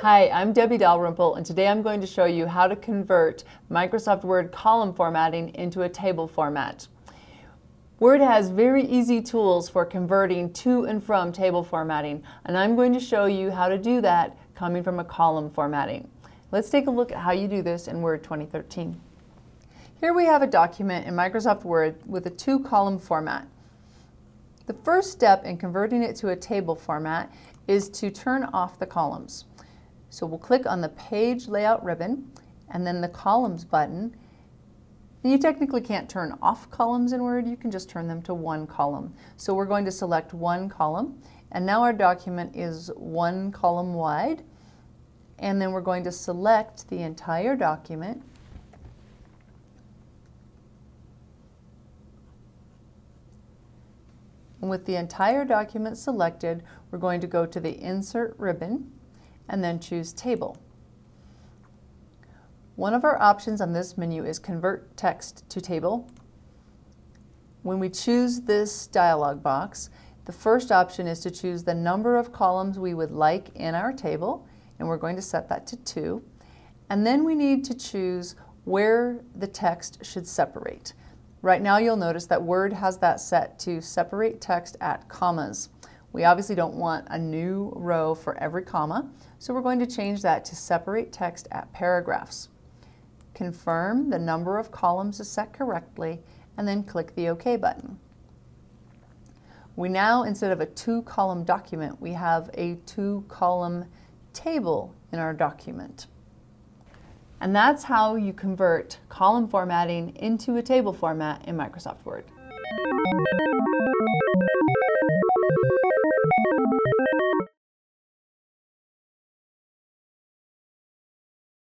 Hi, I'm Debbie Dalrymple and today I'm going to show you how to convert Microsoft Word column formatting into a table format. Word has very easy tools for converting to and from table formatting and I'm going to show you how to do that coming from a column formatting. Let's take a look at how you do this in Word 2013. Here we have a document in Microsoft Word with a two-column format. The first step in converting it to a table format is to turn off the columns. So we'll click on the page layout ribbon and then the columns button. And you technically can't turn off columns in Word, you can just turn them to one column. So we're going to select one column and now our document is one column wide and then we're going to select the entire document And with the entire document selected, we're going to go to the Insert ribbon and then choose Table. One of our options on this menu is Convert Text to Table. When we choose this dialog box, the first option is to choose the number of columns we would like in our table, and we're going to set that to 2. And then we need to choose where the text should separate. Right now you'll notice that Word has that set to separate text at commas. We obviously don't want a new row for every comma, so we're going to change that to separate text at paragraphs. Confirm the number of columns is set correctly, and then click the OK button. We now, instead of a two-column document, we have a two-column table in our document. And that's how you convert column formatting into a table format in Microsoft Word.